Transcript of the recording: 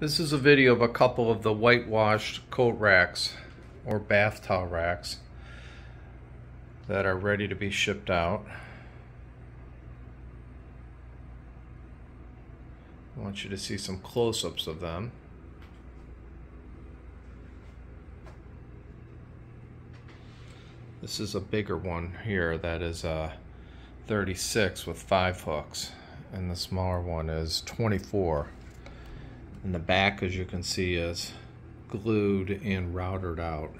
This is a video of a couple of the whitewashed coat racks or bath towel racks that are ready to be shipped out. I want you to see some close-ups of them. This is a bigger one here that is a 36 with five hooks and the smaller one is 24 and the back as you can see is glued and routed out